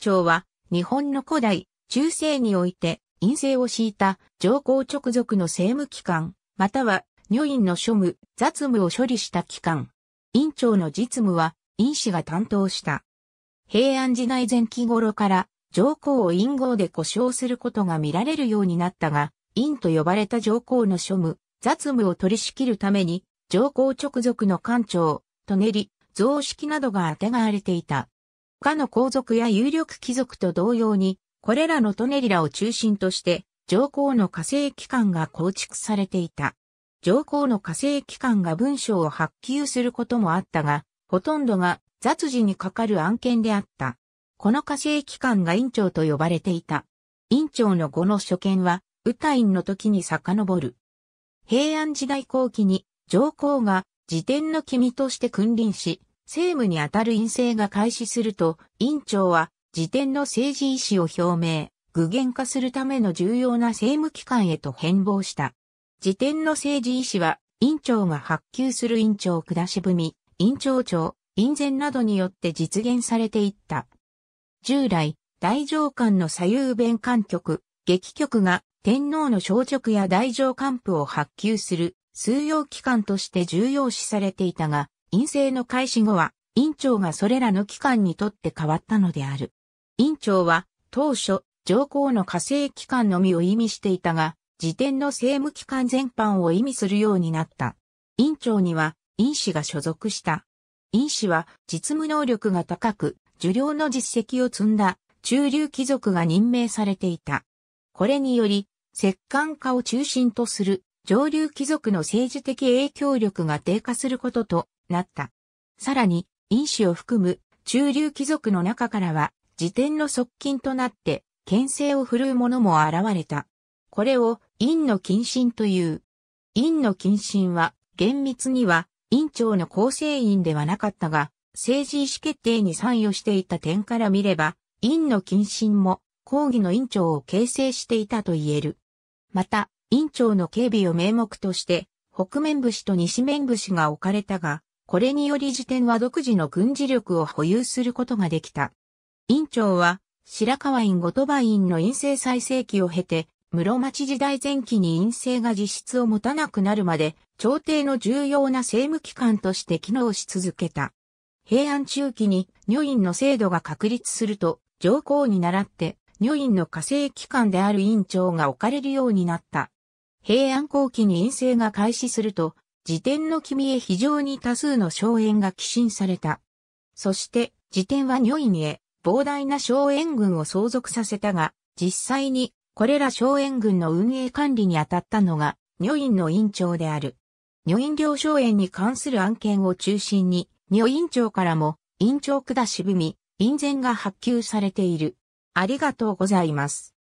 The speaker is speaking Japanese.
朝は日本の古代、中世において陰性を敷いた上皇直属の政務機関、または女院の庶務、雑務を処理した機関。院長の実務は院士が担当した。平安時代前期頃から上皇を院号で呼称することが見られるようになったが、院と呼ばれた上皇の庶務、雑務を取り仕切るために、上皇直属の官庁、とねり、増式などが当てがわれていた。他の皇族や有力貴族と同様に、これらのトネリラを中心として、上皇の火星機関が構築されていた。上皇の火星機関が文章を発給することもあったが、ほとんどが雑事にかかる案件であった。この火星機関が院長と呼ばれていた。院長の語の所見は、歌院の時に遡る。平安時代後期に上皇が辞典の君として君臨し、政務にあたる院政が開始すると、院長は辞典の政治意思を表明、具現化するための重要な政務機関へと変貌した。辞典の政治意思は、院長が発給する院長下し踏み院長長、院前などによって実現されていった。従来、大上官の左右弁官局、劇局が天皇の小直や大上官府を発給する数用機関として重要視されていたが、院政の開始後は、院長がそれらの機関にとって変わったのである。院長は当初上皇の火星機関のみを意味していたが、辞典の政務機関全般を意味するようになった。院長には院士が所属した。院士は実務能力が高く、受領の実績を積んだ中流貴族が任命されていた。これにより、石棺家を中心とする上流貴族の政治的影響力が低下することとなった。さらに、院士を含む中流貴族の中からは辞典の側近となって、牽制を振るう者も現れた。これを、院の謹慎という。院の謹慎は、厳密には、院長の構成員ではなかったが、政治意思決定に参与していた点から見れば、院の謹慎も、講義の院長を形成していたと言える。また、院長の警備を名目として、北面武士と西面武士が置かれたが、これにより辞典は独自の軍事力を保有することができた。院長は、白河院後鳥羽院の院政最盛期を経て、室町時代前期に院政が実質を持たなくなるまで、朝廷の重要な政務機関として機能し続けた。平安中期に女院の制度が確立すると、上皇に倣って、女院の火星機関である院長が置かれるようになった。平安後期に院政が開始すると、辞典の君へ非常に多数の荘園が寄進された。そして、辞典は女院へ膨大な荘園軍を相続させたが、実際にこれら荘園軍の運営管理に当たったのが、女院の院長である。女院領荘園に関する案件を中心に、女院長からも、院長下し踏み、院前が発給されている。ありがとうございます。